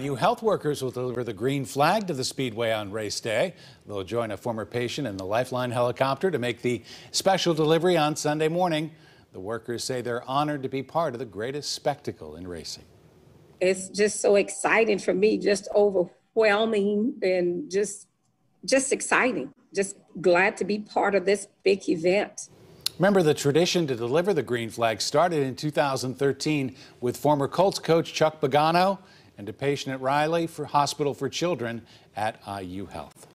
New health workers will deliver the green flag to the Speedway on race day. They'll join a former patient in the Lifeline helicopter to make the special delivery on Sunday morning. The workers say they're honored to be part of the greatest spectacle in racing. It's just so exciting for me, just overwhelming and just just exciting. Just glad to be part of this big event. Remember, the tradition to deliver the green flag started in 2013 with former Colts coach Chuck Pagano and a patient at Riley for Hospital for Children at IU Health.